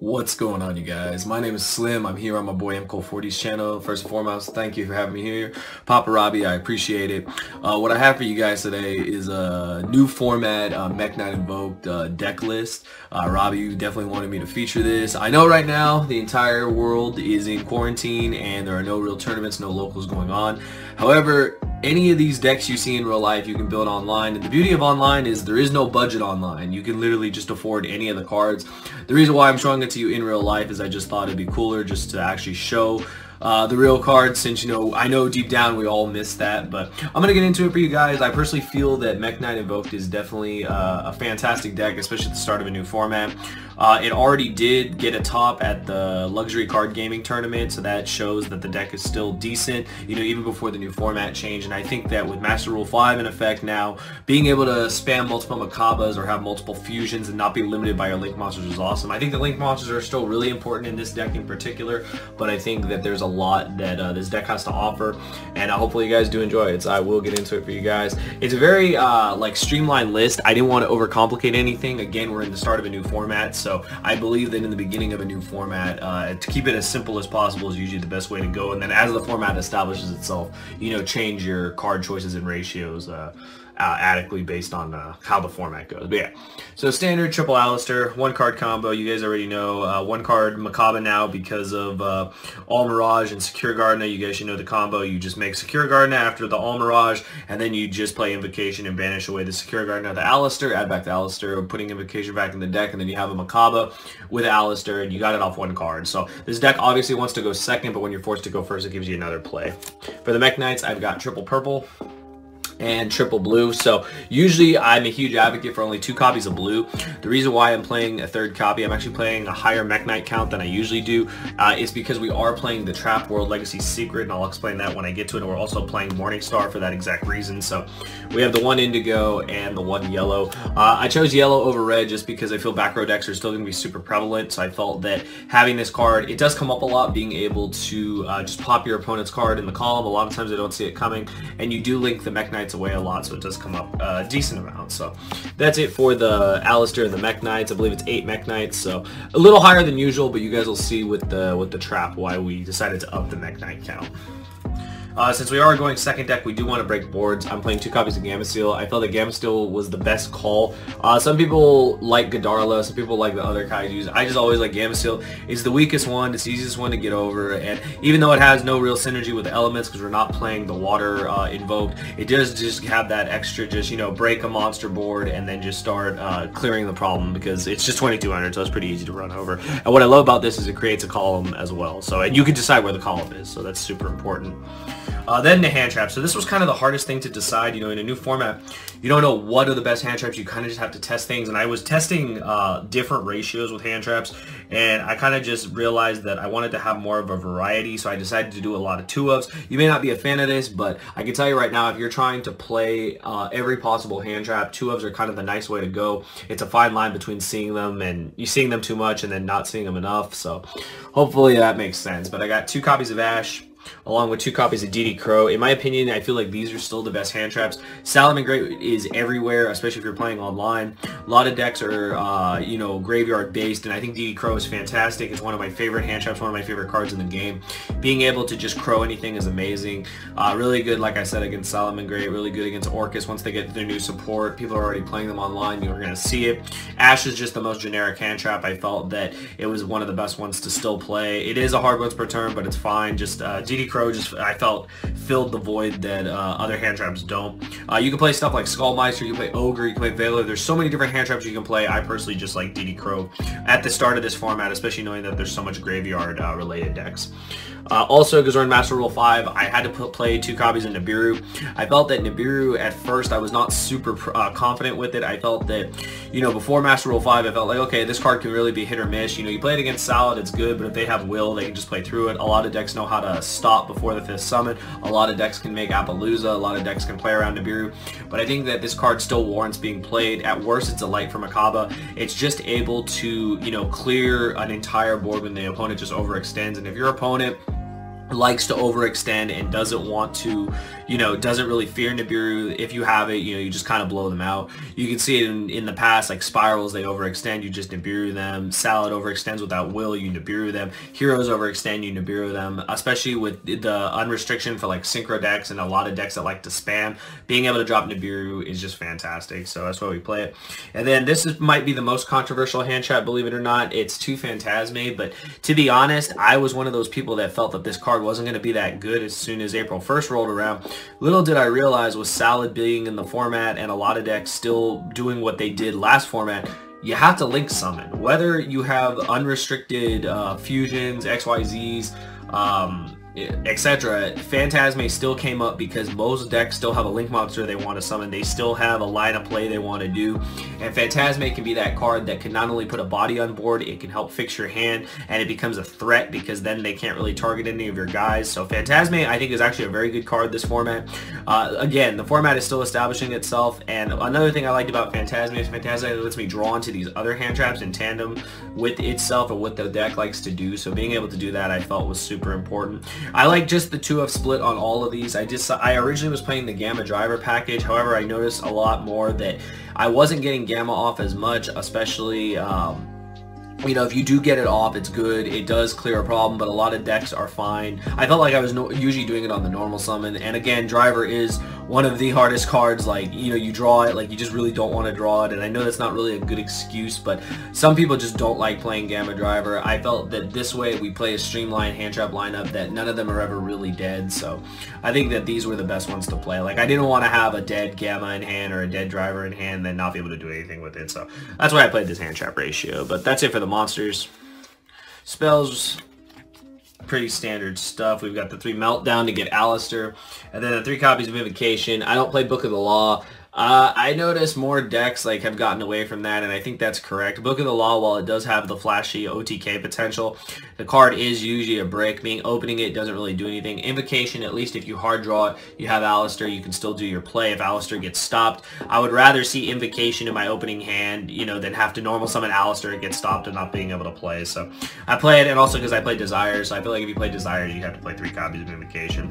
What's going on you guys? My name is Slim. I'm here on my boy MKohl40's channel. First and foremost, thank you for having me here. Papa Robbie, I appreciate it. Uh, what I have for you guys today is a new format uh, Mekk-Knight Invoked uh, deck list. Uh, Robbie, you definitely wanted me to feature this. I know right now the entire world is in quarantine and there are no real tournaments, no locals going on. However, any of these decks you see in real life you can build online. And the beauty of online is there is no budget online. You can literally just afford any of the cards. The reason why I'm showing it to you in real life is I just thought it'd be cooler just to actually show uh, the real cards since you know I know deep down we all miss that but I'm gonna get into it for you guys. I personally feel that Mekk-Knight Invoked is definitely uh, a fantastic deck especially at the start of a new format uh, it already did get a top at the luxury card gaming tournament so that shows that the deck is still decent you know even before the new format change and I think that with Master Rule 5 in effect now being able to spam multiple Mechabas or have multiple fusions and not be limited by your Link monsters is awesome. I think the Link monsters are still really important in this deck in particular but I think that there's a lot that uh, this deck has to offer and uh, hopefully you guys do enjoy it. So I will get into it for you guys. It's a very uh, like streamlined list. I didn't want to overcomplicate anything. Again we're in the start of a new format so I believe that in the beginning of a new format uh, to keep it as simple as possible is usually the best way to go. And then as the format establishes itself you know change your card choices and ratios uh, uh, adequately based on uh, how the format goes. But yeah, so standard triple Aleister, one card combo. You guys already know uh, one card Mechaba now because of uh, Almiraj and Secure Gardener. You guys should know the combo. You just make Secure Gardener after the Almiraj, and then you just play Invocation and banish away the Secure Gardener, the Aleister, add back the Aleister, putting Invocation back in the deck, and then you have a Mechaba with Aleister, and you got it off one card. So this deck obviously wants to go second, but when you're forced to go first, it gives you another play. For the Mekk-Knights, I've got triple purple, and triple blue. So usually I'm a huge advocate for only two copies of blue. The reason why I'm playing a third copy, I'm actually playing a higher Mekk-Knight count than I usually do, uh, is because we are playing the Trap World Legacy Secret, and I'll explain that when I get to it. And we're also playing Morningstar for that exact reason. So we have the one indigo and the one yellow. Uh, I chose yellow over red just because I feel back row decks are still going to be super prevalent. So I felt that having this card, it does come up a lot, being able to uh, just pop your opponent's card in the column. A lot of times I don't see it coming, and you do link the Mekk-Knight Knights away a lot, so it does come up a decent amount. So that's it for the Aleister and the Mekk-Knights. I believe it's eight Mekk-Knights, so a little higher than usual, but you guys will see with the with the trap why we decided to up the Mekk-Knight count. Uh, since we are going second deck, we do want to break boards. I'm playing two copies of Gameciel. I felt that Gameciel was the best call. Uh, some people like Gadarla, some people like the other Kaijus. I just always like Gameciel. It's the weakest one, it's the easiest one to get over, and even though it has no real synergy with the elements because we're not playing the water uh, invoked, it does just have that extra just, you know, break a monster board and then just start uh, clearing the problem because it's just 2200, so it's pretty easy to run over. And what I love about this is it creates a column as well. So, and you can decide where the column is, so that's super important. Uh, then the hand trap. So this was kind of the hardest thing to decide, you know, in a new format. You don't know what are the best hand traps. You kind of just have to test things. And I was testing uh, different ratios with hand traps. And I kind of just realized that I wanted to have more of a variety. So I decided to do a lot of two-ups. You may not be a fan of this, but I can tell you right now, if you're trying to play uh, every possible hand trap, two-ups are kind of the nice way to go. It's a fine line between seeing them and you seeing them too much and then not seeing them enough. So hopefully that makes sense. But I got two copies of Ash along with two copies of DD Crow. In my opinion, I feel like these are still the best hand traps. Salamangreat is everywhere, especially if you're playing online. A lot of decks are, uh, you know, graveyard based, and I think DD Crow is fantastic. It's one of my favorite hand traps, one of my favorite cards in the game. Being able to just crow anything is amazing. Uh, really good, like I said, against Salamangreat. Really good against Orcust. Once they get their new support, people are already playing them online. You're going to see it. Ash is just the most generic hand trap. I felt that it was one of the best ones to still play. It is a hard once per turn, but it's fine. Just uh, DD Crow just, I felt, filled the void that uh, other hand traps don't. Uh, you can play stuff like Skullmeister, you can play Ogre, you can play Veiler. There's so many different hand traps you can play. I personally just like DD Crow at the start of this format, especially knowing that there's so much graveyard uh, related decks. Uh, also, in Master Rule 5, I had to put, play two copies of Nibiru. I felt that Nibiru, at first, I was not super uh, confident with it. I felt that, you know, before Master Rule 5, I felt like, okay, this card can really be hit or miss. You know, you play it against Salad, it's good, but if they have Will, they can just play through it. A lot of decks know how to stop before the 5th Summon. A lot of decks can make Apollousa. A lot of decks can play around Nibiru. But I think that this card still warrants being played. At worst, it's a light for Mechaba. It's just able to, you know, clear an entire board when the opponent just overextends. And if your opponent likes to overextend and doesn't want to, you know, doesn't really fear Nibiru. If you have it, you know, you just kind of blow them out. You can see it in, in the past, like spirals, they overextend, you just Nibiru them. Salad overextends without will, you Nibiru them. Heroes overextend, you Nibiru them, especially with the unrestriction for like synchro decks and a lot of decks that like to spam. Being able to drop Nibiru is just fantastic, so that's why we play it. And then this is, might be the most controversial hand trap, believe it or not. It's two Phantasme, but to be honest, I was one of those people that felt that this card wasn't going to be that good as soon as April 1st rolled around. Little did I realize with Salad being in the format and a lot of decks still doing what they did last format, you have to link summon. Whether you have unrestricted uh, fusions, XYZs, um, etc. Phantasme still came up because most decks still have a Link Monster they want to summon. They still have a line of play they want to do. And Phantasme can be that card that can not only put a body on board, it can help fix your hand, and it becomes a threat because then they can't really target any of your guys. So Phantasme, I think, is actually a very good card this format. Uh, again, the format is still establishing itself, and another thing I liked about Phantasme is Phantasme lets me draw into these other hand traps in tandem with itself and what the deck likes to do. So being able to do that, I felt was super important. I like just the two of split on all of these. I just I originally was playing the Gamma Driver package. However, I noticed a lot more that I wasn't getting Gamma off as much, especially um, you know, if you do get it off, it's good. It does clear a problem, but a lot of decks are fine. I felt like I was no usually doing it on the normal summon. And again, Driver is one of the hardest cards. Like, you know, you draw it, like you just really don't want to draw it. And I know that's not really a good excuse, but some people just don't like playing Gamma Driver. I felt that this way we play a streamlined hand trap lineup that none of them are ever really dead. So I think that these were the best ones to play. Like, I didn't want to have a dead Gamma in hand or a dead Driver in hand and then not be able to do anything with it. So that's why I played this hand trap ratio. But that's it for the monsters. Spells, pretty standard stuff. We've got the three Meltdown to get Aleister, and then the three copies of Invocation. I don't play Book of the Law. Uh, I notice more decks like have gotten away from that, and I think that's correct. Book of the Law, while it does have the flashy OTK potential, the card is usually a brick. Being opening it doesn't really do anything. Invocation, at least if you hard draw it, you have Aleister, you can still do your play if Aleister gets stopped. I would rather see Invocation in my opening hand, you know, than have to normal summon Aleister and get stopped and not being able to play. So I play it, and also because I play Desires, so I feel like if you play Desires, you have to play three copies of Invocation.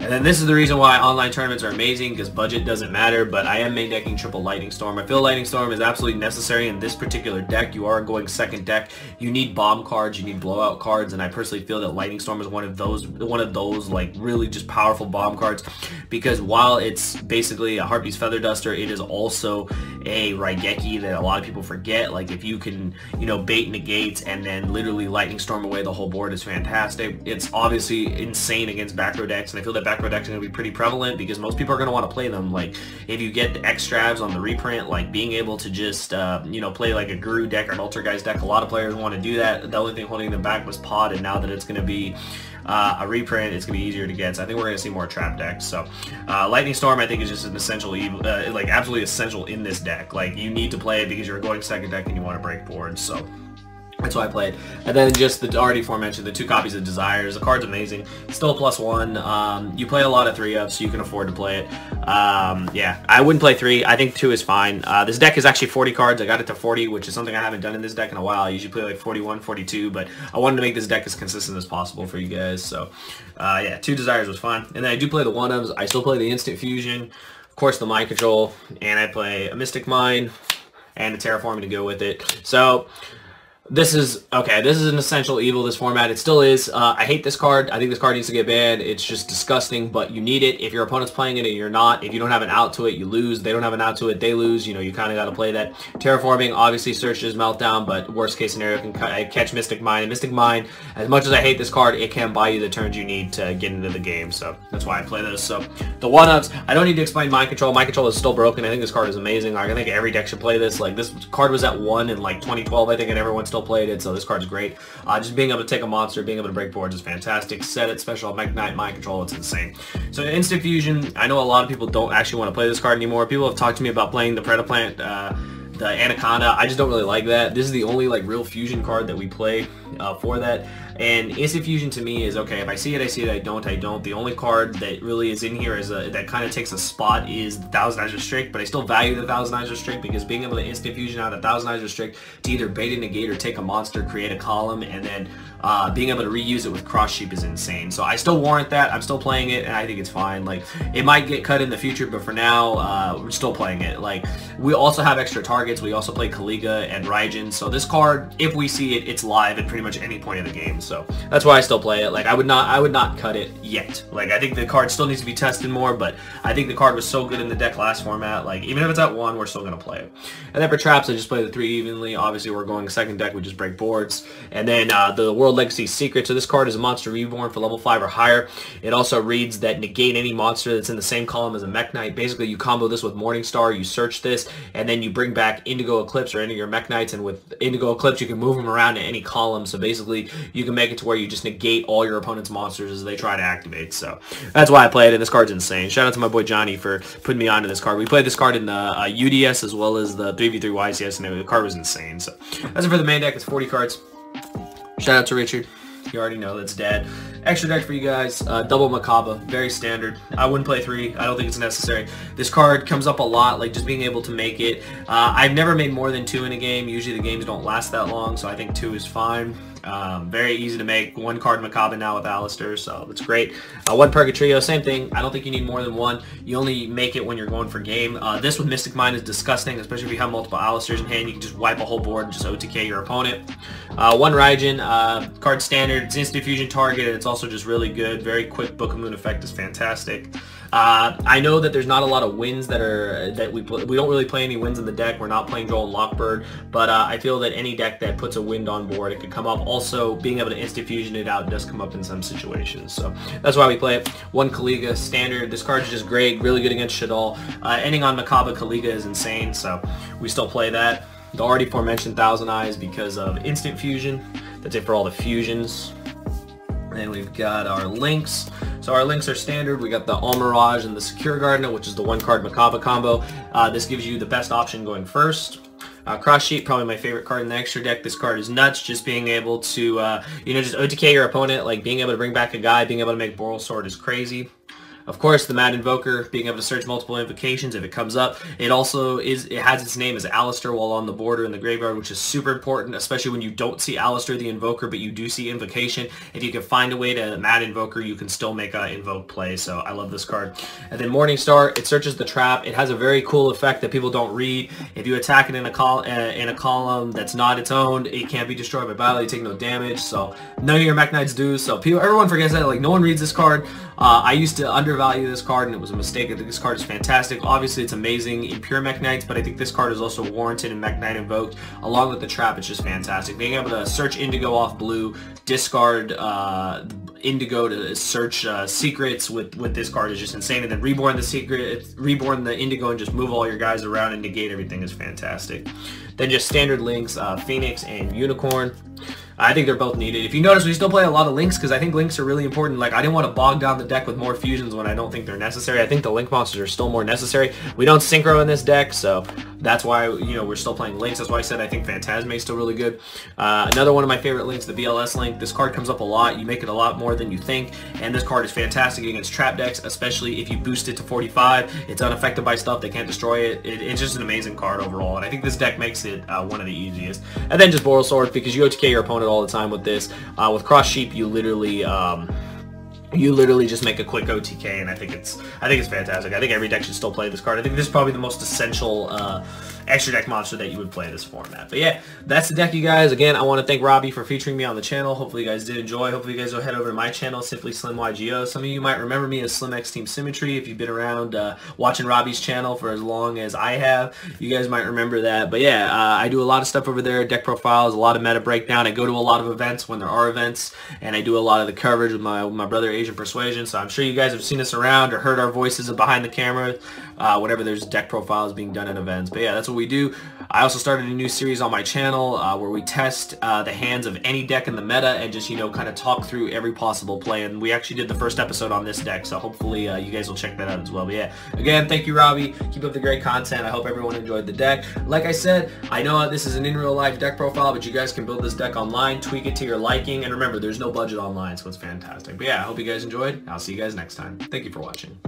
And then this is the reason why online tournaments are amazing, because budget doesn't matter, but I am main decking triple Lightning Storm. I feel Lightning Storm is absolutely necessary in this particular deck. You are going second deck. You need bomb cards, you need blowout cards, and I personally feel that Lightning Storm is one of those, one of those like really just powerful bomb cards, because while it's basically a Harpy's Feather Duster, it is also a Raigeki that a lot of people forget. Like if you can, you know, bait negates and then literally Lightning Storm away the whole board is fantastic. It's obviously insane against back row decks, and I feel that back row decks are going to be pretty prevalent because most people are going to want to play them. Like, if you get the extras on the reprint, like being able to just, uh, you know, play like a Guru deck or an Altergeist deck, a lot of players want to do that. The only thing holding them back was Pod, and now that it's going to be uh, a reprint, it's going to be easier to get. So I think we're going to see more trap decks. So uh, Lightning Storm, I think, is just an essential, uh, like absolutely essential in this deck. Like, you need to play it because you're going second deck and you want to break boards. So that's why I played. And then just the already aforementioned, the two copies of Desires. The card's amazing. Still plus one. Um, you play a lot of three of, so you can afford to play it. Um, yeah, I wouldn't play three. I think two is fine. Uh, this deck is actually 40 cards. I got it to 40, which is something I haven't done in this deck in a while. I usually play like 41, 42, but I wanted to make this deck as consistent as possible for you guys. So, uh, yeah, two Desires was fine. And then I do play the one-ofs. I still play the Instant Fusion. Of course, the Mind Control. And I play a Mystic Mine and a Terraforming to go with it. So, this is, okay, this is an essential evil, this format. It still is. Uh, I hate this card. I think this card needs to get banned. It's just disgusting, but you need it. If your opponent's playing it and you're not, if you don't have an out to it, you lose. They don't have an out to it, they lose. You know, you kind of got to play that. Terraforming, obviously, searches Meltdown, but worst case scenario can catch Mystic Mine. And Mystic Mine, as much as I hate this card, it can buy you the turns you need to get into the game, so that's why I play this. So, the one-ups, I don't need to explain Mind Control. Mind Control is still broken. I think this card is amazing. I think every deck should play this. Like, this card was at 1 in, like, 2012, I think, and everyone still played it, so this card's great. Uh, just being able to take a monster, being able to break boards is fantastic. Set it, special, Magnite, Mind Control, it's insane. So Instant Fusion, I know a lot of people don't actually want to play this card anymore. People have talked to me about playing the Predaplant uh, the Anaconda. I just don't really like that. This is the only like real fusion card that we play uh, for that. And Instant Fusion to me is, okay, if I see it, I see it, I don't, I don't. The only card that really is in here is a, that kind of takes a spot is Thousand Strict, but I still value the Thousand Strict because being able to Instant Fusion out a Thousand Strict to either beta negate or take a monster, create a column, and then uh, being able to reuse it with Cross Sheep is insane. So I still warrant that. I'm still playing it, and I think it's fine. Like, it might get cut in the future, but for now, uh, we're still playing it. Like, we also have extra targets. We also play Caliga and Raijin. So this card, if we see it, it's live at pretty much any point of the game. So that's why I still play it. Like I would not I would not cut it yet. Like I think the card still needs to be tested more, but I think the card was so good in the deck last format. Like even if it's at one, we're still gonna play it. And then for traps, I just play the three evenly. Obviously we're going second deck, we just break boards. And then uh, the World Legacy Secret. So this card is a monster reborn for level five or higher. It also reads that negate any monster that's in the same column as a Mekk-Knight. Basically you combo this with Morningstar, you search this, and then you bring back Indigo Eclipse or any of your Mekk-Knights, and with Indigo Eclipse you can move them around to any column. So basically you can make it to where you just negate all your opponent's monsters as they try to activate. So that's why I play it, and this card's insane. Shout out to my boy Johnny for putting me onto this card. We played this card in the uh, UDS as well as the 3v3 YCS, and the card was insane. So that's it for the main deck. It's 40 cards. Shout out to Richard. You already know that's dead. Extra deck for you guys. Uh, double Mechaba. Very standard. I wouldn't play three. I don't think it's necessary. This card comes up a lot, like just being able to make it. Uh, I've never made more than two in a game. Usually the games don't last that long, so I think two is fine. Um, very easy to make. One card Mechaba now with Aleister, so that's great. Uh, one Purgatrio, same thing. I don't think you need more than one. You only make it when you're going for game. Uh, this with Mystic Mine is disgusting, especially if you have multiple Aleisters in hand. You can just wipe a whole board and just OTK your opponent. Uh, one Raijin, uh, card standard. It's instant fusion target, and it's also just really good. Very quick Book of Moon effect is fantastic. Uh, I know that there's not a lot of winds that are that we we don't really play any winds in the deck. We're not playing Droll and Lock Bird, but uh, I feel that any deck that puts a wind on board, it could come up. Also, being able to instant fusion it out does come up in some situations, so that's why we play it. One Caliga standard. This card is just great, really good against Shaddoll. Uh, ending on Mechaba Kaliga is insane, so we still play that. The already aforementioned Thousand Eyes because of instant fusion. That's it for all the fusions. And we've got our links. So our links are standard. We got the Almiraj and the Secure Gardener, which is the one card Mechaba combo. Uh, this gives you the best option going first. Uh, Cross Sheep, probably my favorite card in the extra deck. This card is nuts. Just being able to, uh, you know, just OTK your opponent, like being able to bring back a guy, being able to make Borrelsword is crazy. Of course, the Mad Invoker, being able to search multiple invocations if it comes up. It also is, it has its name as Aleister while on the border in the graveyard, which is super important, especially when you don't see Aleister the Invoker, but you do see Invocation. If you can find a way to Mad Invoker, you can still make a Invoke play, so I love this card. And then Morningstar, it searches the trap. It has a very cool effect that people don't read. If you attack it in a, col uh, in a column that's not its own, it can't be destroyed by battle. You take no damage, so none of your Mekk-Knights do. So people, everyone forgets that. Like, no one reads this card. Uh, I used to undervalue this card and it was a mistake. I think this card is fantastic. Obviously, it's amazing in pure Mekk-Knights, but I think this card is also warranted in Mekk-Knight Invoked. Along with the trap, it's just fantastic. Being able to search Indigo off blue, discard uh, Indigo to search uh, secrets with, with this card is just insane. And then Reborn the secret, Reborn the Indigo and just move all your guys around and negate everything is fantastic. Then just standard links, uh, Phoenix and Unicorn. I think they're both needed. If you notice, we still play a lot of links because I think links are really important. Like, I didn't want to bog down the deck with more fusions when I don't think they're necessary. I think the link monsters are still more necessary. We don't synchro in this deck, so that's why, you know, we're still playing links. That's why I said I think Phantasme is still really good. Uh, another one of my favorite links, the VLS link. This card comes up a lot. You make it a lot more than you think, and this card is fantastic against trap decks, especially if you boost it to 45. It's unaffected by stuff. They can't destroy it. it it's just an amazing card overall, and I think this deck makes it uh, one of the easiest. And then just Borrelsword, because you OTK your opponent all the time with this. Uh, with Cross Sheep, you literally... Um, you literally just make a quick OTK, and I think it's I think it's fantastic. I think every deck should still play this card. I think this is probably the most essential uh, extra deck monster that you would play this format. But yeah, that's the deck, you guys. Again, I want to thank Robbie for featuring me on the channel. Hopefully you guys did enjoy. Hopefully you guys will head over to my channel, Simply Slim YGO. Some of you might remember me as Slim X Team Symmetry if you've been around uh, watching Robbie's channel for as long as I have. You guys might remember that. But yeah, uh, I do a lot of stuff over there, deck profiles, a lot of meta breakdown. I go to a lot of events when there are events, and I do a lot of the coverage with my, with my brother Asian Persuasion. So I'm sure you guys have seen us around or heard our voices behind the camera, uh, whenever there's deck profiles being done at events. But yeah, that's what we do. I also started a new series on my channel uh, where we test uh, the hands of any deck in the meta and just, you know, kind of talk through every possible play. And we actually did the first episode on this deck, so hopefully uh, you guys will check that out as well. But yeah, again, thank you, Robbie. Keep up the great content. I hope everyone enjoyed the deck. Like I said, I know this is an in real life deck profile, but you guys can build this deck online, tweak it to your liking. And remember, there's no budget online, so it's fantastic. But yeah, I hope you guys enjoyed. I'll see you guys next time. Thank you for watching.